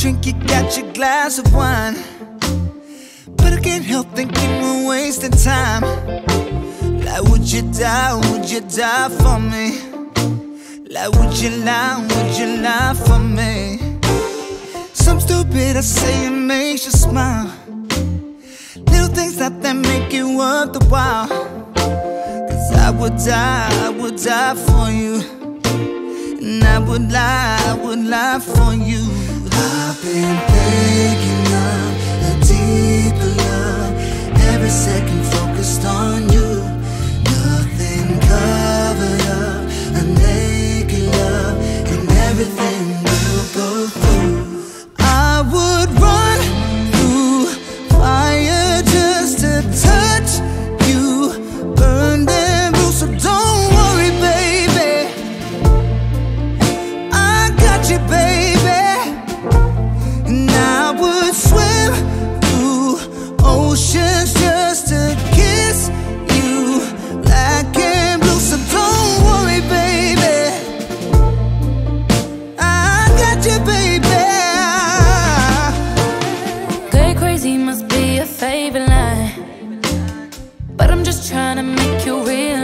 Drink, you got your glass of wine. But I can't help thinking we're wasting time. Like, would you die, would you die for me? Like, would you lie, would you lie for me? I say it makes you smile. Little things that that make it worth the while. Cause I would die, I would die for you. And I would lie, I would lie for you. I've been thinking of a deeper love. Every second focused on you. without you, baby. Get crazy must be a favorite line, but I'm just trying to make you real.